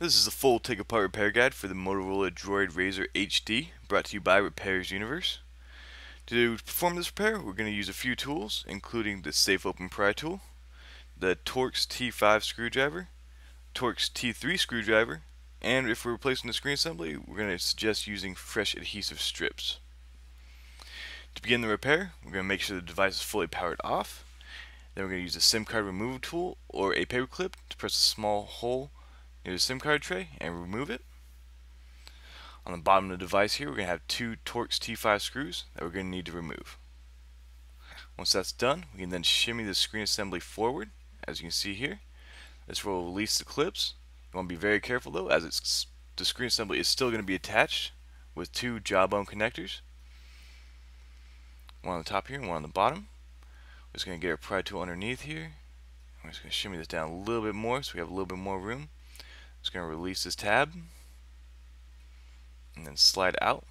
This is a full take-apart repair guide for the Motorola Droid Razr HD, brought to you by Repairs Universe. To perform this repair, we're going to use a few tools, including the Safe Open Pry tool, the Torx T5 screwdriver, Torx T3 screwdriver, and if we're replacing the screen assembly, we're going to suggest using fresh adhesive strips. To begin the repair, we're going to make sure the device is fully powered off. Then we're going to use a SIM card removal tool or a paper clip to press a small hole the SIM card tray and remove it. On the bottom of the device here, we're going to have two Torx T5 screws that we're going to need to remove. Once that's done, we can then shimmy the screen assembly forward, as you can see here. This will release the clips. You want to be very careful though, as it's, the screen assembly is still going to be attached with two jawbone connectors. One on the top here and one on the bottom. We're just going to get our pry tool underneath here. We're just going to shimmy this down a little bit more so we have a little bit more room. Just going to release this tab and then slide out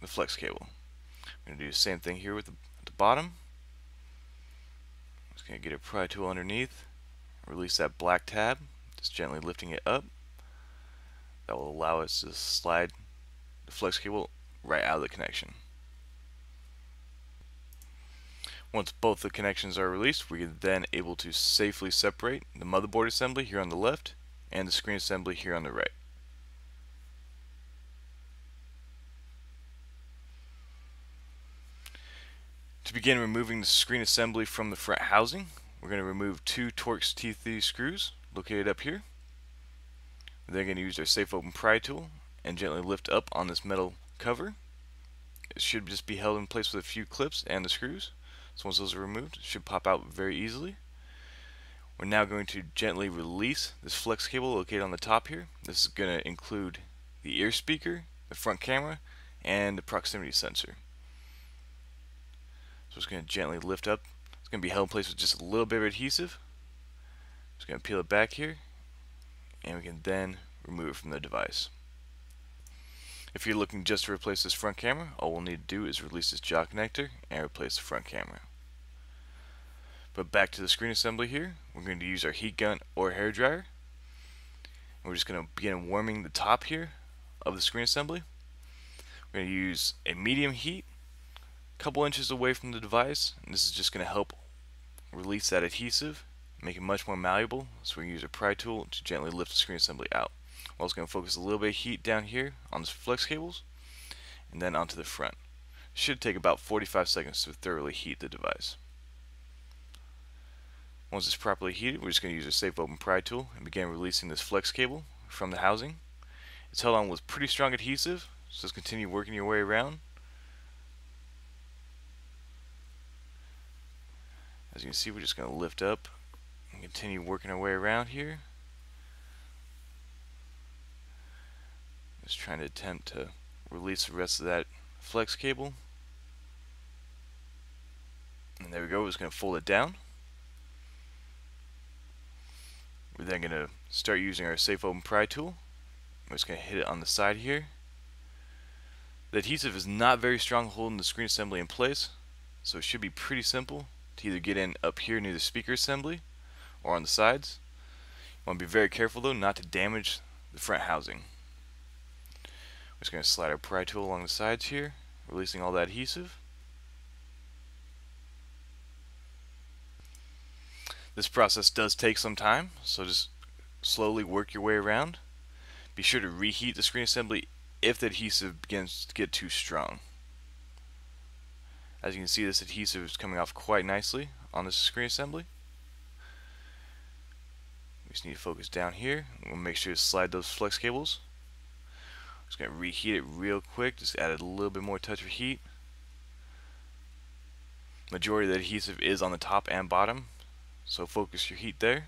the flex cable. I'm going to do the same thing here with the, the bottom. Just going to get a pry tool underneath, release that black tab, just gently lifting it up. That will allow us to slide the flex cable right out of the connection. Once both the connections are released, we are then able to safely separate the motherboard assembly here on the left and the screen assembly here on the right. To begin removing the screen assembly from the front housing, we're going to remove two Torx T3 screws located up here. We're then going to use our safe open pry tool and gently lift up on this metal cover. It should just be held in place with a few clips and the screws. So once those are removed, it should pop out very easily. We're now going to gently release this flex cable located on the top here. This is going to include the ear speaker, the front camera, and the proximity sensor. So it's going to gently lift up. It's going to be held in place with just a little bit of adhesive. Just going to peel it back here, and we can then remove it from the device. If you're looking just to replace this front camera, all we'll need to do is release this jaw connector and replace the front camera. But back to the screen assembly here, we're going to use our heat gun or hair dryer. We're just going to begin warming the top here of the screen assembly. We're going to use a medium heat, a couple inches away from the device, and this is just going to help release that adhesive, make it much more malleable. So we're going to use a pry tool to gently lift the screen assembly out. We're also going to focus a little bit of heat down here on the flex cables, and then onto the front. It should take about 45 seconds to thoroughly heat the device. Once it's properly heated, we're just going to use a safe open pry tool and begin releasing this flex cable from the housing. It's held on with pretty strong adhesive, so just continue working your way around. As you can see, we're just going to lift up and continue working our way around here. Just trying to attempt to release the rest of that flex cable. And there we go, we're just going to fold it down. We're then going to start using our safe open pry tool. I'm just going to hit it on the side here. The adhesive is not very strong holding the screen assembly in place, so it should be pretty simple to either get in up here near the speaker assembly or on the sides. You want to be very careful though not to damage the front housing. We're just going to slide our pry tool along the sides here, releasing all that adhesive. This process does take some time, so just slowly work your way around. Be sure to reheat the screen assembly if the adhesive begins to get too strong. As you can see, this adhesive is coming off quite nicely on this screen assembly. We just need to focus down here. We'll make sure to slide those flex cables. Just going to reheat it real quick. Just add a little bit more touch of heat. Majority of the adhesive is on the top and bottom, so focus your heat there.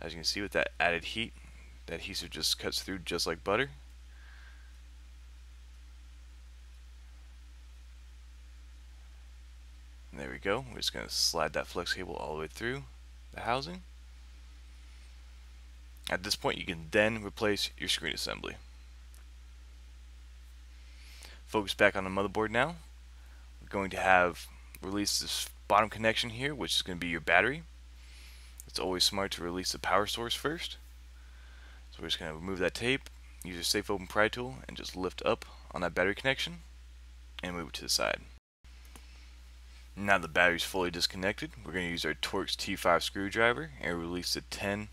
As you can see with that added heat, that adhesive just cuts through just like butter. And there we go. We're just going to slide that flex cable all the way through the housing. At this point you can then replace your screen assembly. Focus back on the motherboard now. We're going to have release this bottom connection here, which is going to be your battery. it's always smart to release the power source first. So we're just going to remove that tape, use your safe open pry tool, and just lift up on that battery connection and move it to the side. Now the battery's fully disconnected, we're going to use our Torx T5 screwdriver and release the 10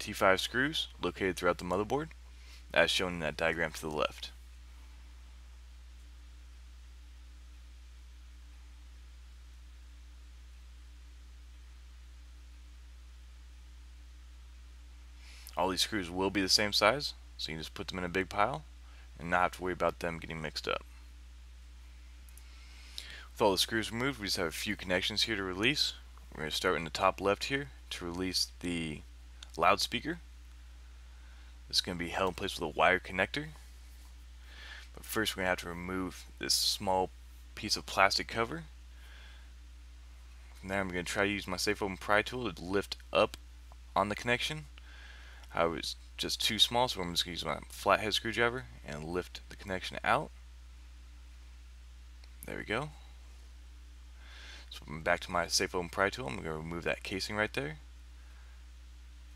T5 screws located throughout the motherboard, as shown in that diagram to the left. These screws will be the same size, so you can just put them in a big pile and not have to worry about them getting mixed up. With all the screws removed, we just have a few connections here to release. We're going to start in the top left here to release the loudspeaker. This is going to be held in place with a wire connector. But first we're going to have to remove this small piece of plastic cover. From there I'm going to try to use my safe open pry tool to lift up on the connection. I was just too small so I'm just going to use my flathead screwdriver and lift the connection out. There we go. So I'm back to my safe open pry tool. I'm going to remove that casing right there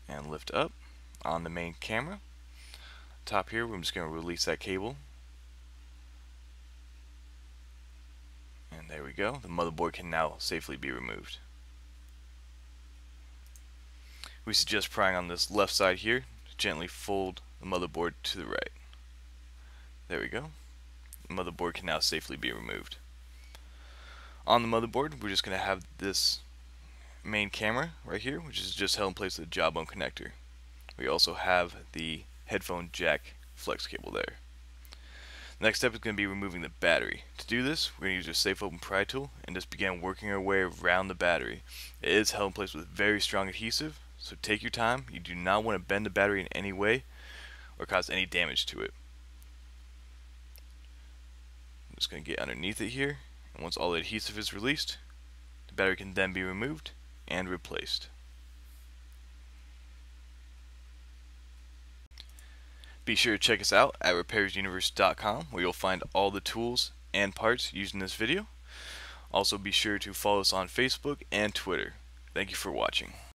and lift up on the main camera. Top here, I'm just going to release that cable. And there we go. The motherboard can now safely be removed. We suggest prying on this left side here gently fold the motherboard to the right. There we go. The motherboard can now safely be removed. On the motherboard, we're just going to have this main camera right here, which is just held in place with a jawbone connector. We also have the headphone jack flex cable there. The next step is going to be removing the battery. To do this, we're going to use our safe open pry tool and just begin working our way around the battery. It is held in place with very strong adhesive, so take your time. You do not want to bend the battery in any way or cause any damage to it. I'm just going to get underneath it here and once all the adhesive is released, the battery can then be removed and replaced. Be sure to check us out at repairsuniverse.com where you'll find all the tools and parts used in this video. Also be sure to follow us on Facebook and Twitter. Thank you for watching.